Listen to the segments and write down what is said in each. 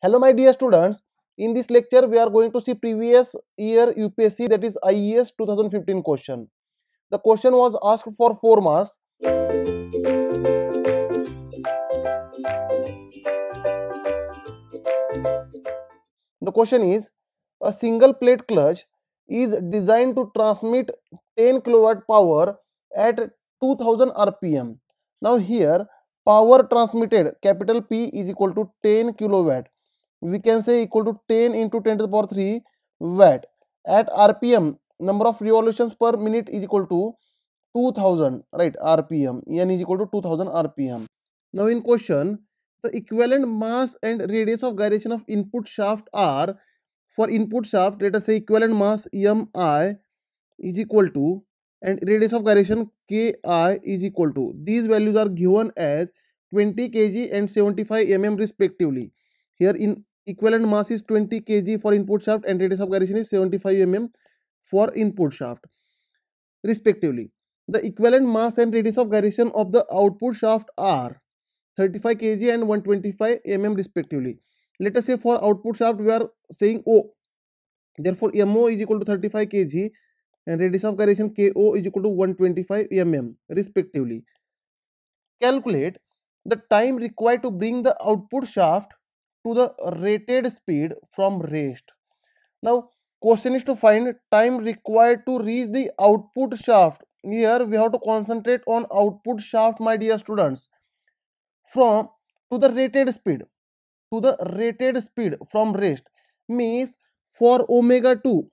Hello my dear students, in this lecture we are going to see previous year UPSC that is IES 2015 question. The question was asked for 4 marks. The question is a single plate clutch is designed to transmit 10 kilowatt power at 2000 rpm. Now here power transmitted capital P is equal to 10 kilowatt we can say equal to 10 into 10 to the power 3 watt. At rpm number of revolutions per minute is equal to 2000 right? Rpm n is equal to 2000 rpm now in question the equivalent mass and radius of gyration of input shaft are for input shaft let us say equivalent mass mi is equal to and radius of gyration ki is equal to. These values are given as 20 kg and 75 mm respectively. Here in equivalent mass is 20 kg for input shaft and radius of gyration is 75 mm for input shaft respectively. The equivalent mass and radius of gyration of the output shaft are 35 kg and 125 mm respectively. Let us say for output shaft we are saying O. Therefore MO is equal to 35 kg and radius of gyration KO is equal to 125 mm respectively. Calculate the time required to bring the output shaft to the rated speed from rest. Now question is to find time required to reach the output shaft. Here we have to concentrate on output shaft my dear students. From to the rated speed. To the rated speed from rest means for omega 2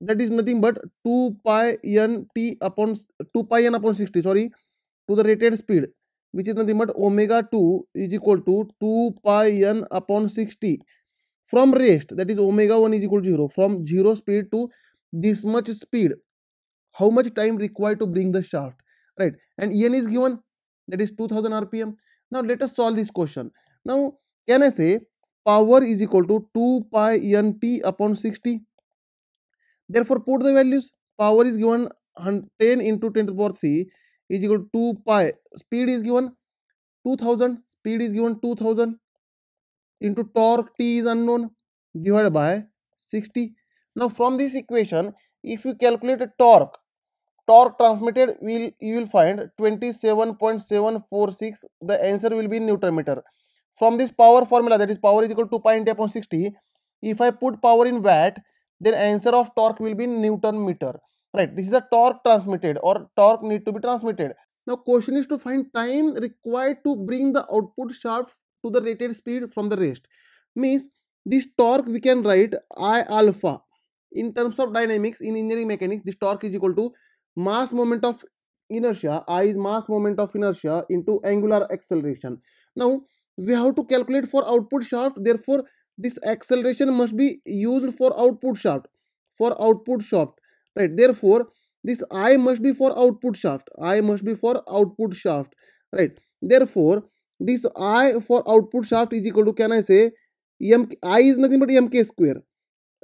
that is nothing but 2 pi n t upon 2 pi n upon 60 sorry. To the rated speed which is nothing but omega 2 is equal to 2 pi n upon 60 from rest that is omega 1 is equal to 0 from 0 speed to this much speed how much time required to bring the shaft right and en is given that is 2000 rpm now let us solve this question now can i say power is equal to 2 pi n t upon 60 therefore put the values power is given 10 into 10 to the power 3 is equal to 2 pi speed is given 2000 speed is given 2000 into torque t is unknown divided by 60 now from this equation if you calculate torque torque transmitted will you will find 27.746 the answer will be newton meter from this power formula that is power is equal to 2 pi into upon 60 if i put power in watt then answer of torque will be newton meter right this is the torque transmitted or torque need to be transmitted. Now question is to find time required to bring the output shaft to the rated speed from the rest. Means this torque we can write i alpha. In terms of dynamics in engineering mechanics this torque is equal to mass moment of inertia i is mass moment of inertia into angular acceleration. Now we have to calculate for output shaft therefore this acceleration must be used for output shaft. For output shaft right therefore this i must be for output shaft. I must be for output shaft. Right therefore this i for output shaft is equal to can i say m i is nothing but mk square.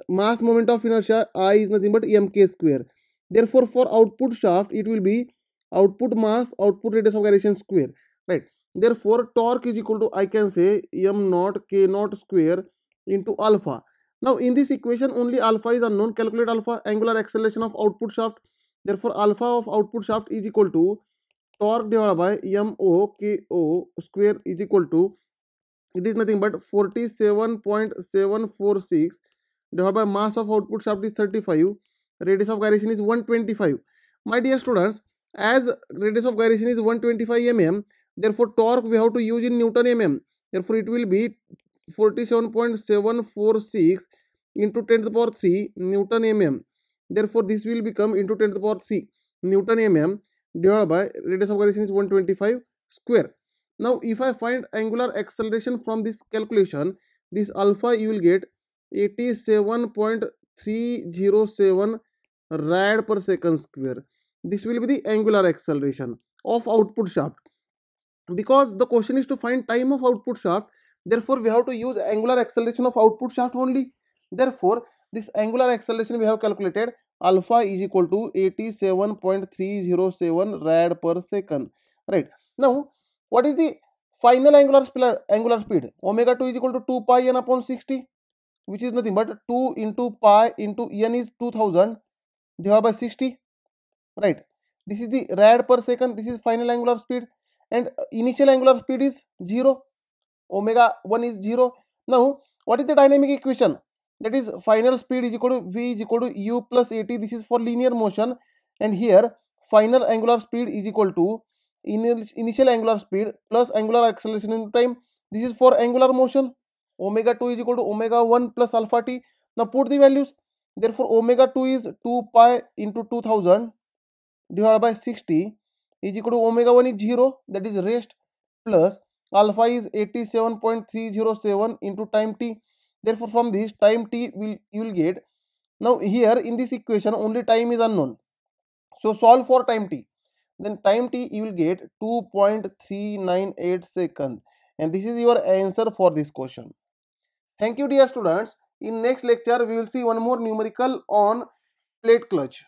Mass moment of inertia i is nothing but mk square. Therefore for output shaft it will be output mass output radius of gyration square. Right therefore torque is equal to i can say m naught k naught square into alpha now in this equation only alpha is unknown. Calculate alpha angular acceleration of output shaft. Therefore alpha of output shaft is equal to torque divided by m o k o square is equal to it is nothing but 47.746 divided by mass of output shaft is 35 radius of gyration is 125 my dear students as radius of gyration is 125 mm therefore torque we have to use in newton mm therefore it will be 47.746 into 10 to the power 3 Newton mm. Therefore, this will become into 10 to the power 3 Newton mm divided by radius of gyration is 125 square. Now, if I find angular acceleration from this calculation, this alpha you will get 87.307 rad per second square. This will be the angular acceleration of output shaft. Because the question is to find time of output shaft, therefore we have to use angular acceleration of output shaft only therefore this angular acceleration we have calculated alpha is equal to 87.307 rad per second right? Now what is the final angular angular speed? Omega 2 is equal to 2 pi n upon 60 which is nothing but 2 into pi into n is 2000 divided by 60 right? This is the rad per second this is final angular speed and uh, initial angular speed is 0 omega 1 is 0 now what is the dynamic equation that is final speed is equal to v is equal to u plus at this is for linear motion. And here final angular speed is equal to initial angular speed plus angular acceleration in time. This is for angular motion. Omega 2 is equal to omega 1 plus alpha t. Now put the values. Therefore omega 2 is 2 pi into 2000 divided by 60 is equal to omega 1 is 0 that is rest. Plus alpha is 87.307 into time t therefore from this time t will you will get now here in this equation only time is unknown. So solve for time t. Then time t you will get 2.398 seconds. And this is your answer for this question. Thank you dear students. In next lecture we will see one more numerical on plate clutch